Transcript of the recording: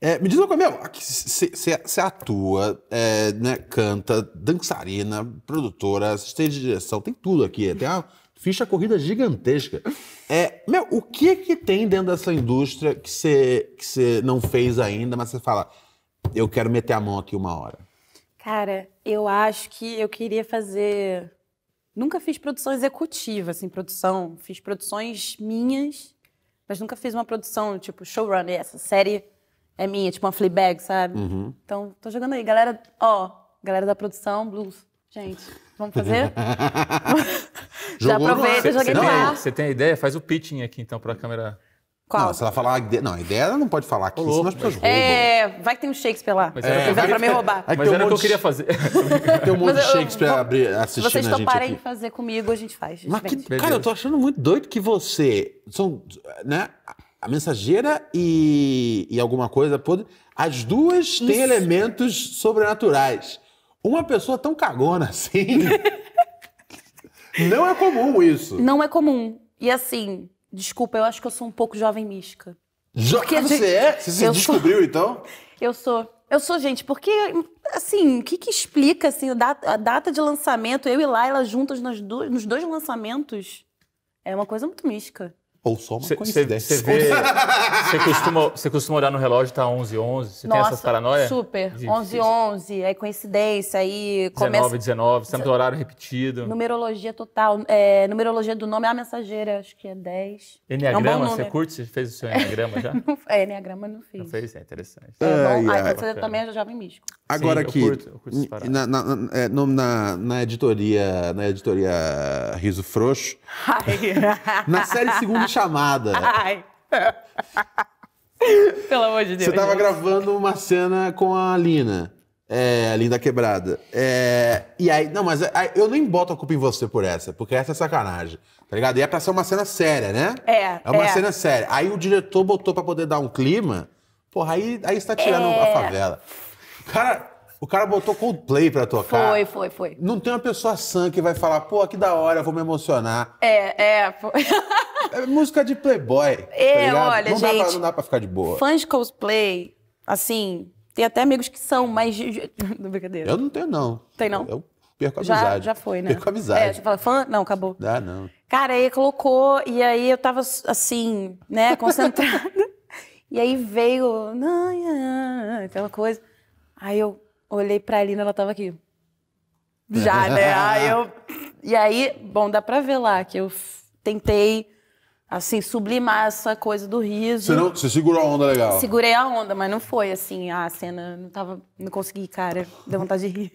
É, me diz uma coisa, meu, você atua, é, né, canta, dançarina, produtora, assistente de direção, tem tudo aqui. Tem uma ficha corrida gigantesca. É, meu, o que que tem dentro dessa indústria que você que não fez ainda, mas você fala, eu quero meter a mão aqui uma hora? Cara, eu acho que eu queria fazer. Nunca fiz produção executiva, assim, produção. Fiz produções minhas, mas nunca fiz uma produção tipo showrunner, essa série é minha, tipo uma Fleabag, sabe? Uhum. Então, tô jogando aí. Galera, ó, galera da produção, blues. Gente, vamos fazer? Já aproveita e joguei no ar. Você tem a ideia? Faz o pitching aqui, então, pra câmera... Qual? Não, se ela falar a ideia. Não, a ideia ela não pode falar aqui, senão as pessoas roubam. É, vai que tem um Shakespeare lá. Mas era é, vai, pra me roubar. Mas era o que eu queria fazer. tem um monte de Shakespeare eu, abrir, assistindo vocês a gente toparem aqui. fazer comigo, a gente faz. Mas que, cara, eu tô achando muito doido que você. São, né? A mensageira e, e alguma coisa podre. As duas Isso. têm elementos sobrenaturais. Uma pessoa tão cagona assim. não é comum isso. Não é comum. E assim, desculpa, eu acho que eu sou um pouco jovem mística. Jo Porque você gente... é? Você se descobriu, sou... então? Eu sou. Eu sou, gente, porque, assim, o que, que explica assim, a data de lançamento, eu e Laila juntas nos dois, nos dois lançamentos, é uma coisa muito mística. Ou só uma cê, coincidência. Você costuma, costuma olhar no relógio e tá 11 11 Você tem essas paranoias? super. De, 11 11 aí coincidência, aí 19 começa... 19 sempre horário repetido. Numerologia total. É, numerologia do nome é a mensageira, acho que é 10. Enneagrama, é um você curte? Você fez o seu enneagrama já? é, enneagrama não fiz. Não fez? É interessante. É, é bom. Ai, você também é jovem místico. Agora Sim, aqui, eu curto, eu curto na, na, é, na, na, editoria, na editoria Riso Frouxo, na série Segunda Chamada. Ai. Pelo amor de Deus. Você estava gravando uma cena com a Lina. É, a Linda Quebrada. É, e aí, não, mas aí, eu nem boto a culpa em você por essa, porque essa é sacanagem, tá ligado? E é pra ser uma cena séria, né? É. É uma é. cena séria. Aí o diretor botou pra poder dar um clima, porra, aí, aí você tá tirando é. a favela. Cara, o cara botou Coldplay pra tocar. Foi, foi, foi. Não tem uma pessoa sã que vai falar, pô, que da hora, vou me emocionar. É, é. Foi. É música de playboy. Tá é, tá olha, não gente. Dá pra, não dá pra ficar de boa. Fãs de cosplay, assim, tem até amigos que são, mas. Não, brincadeira. Eu não tenho, não. Tem, não? Eu perco a amizade. Já, já foi, né? Perco a amizade. É, você fala, fã? Não, acabou. Ah, não. Cara, aí colocou, e aí eu tava assim, né, concentrada. e aí veio. Aquela coisa. Aí eu olhei pra Alina, ela tava aqui. Já, né? aí eu. E aí, bom, dá pra ver lá que eu tentei assim, sublimar essa coisa do riso. Você, não, você segurou a onda legal? Segurei a onda, mas não foi assim, a cena não tava. Não consegui, cara. Deu vontade de rir.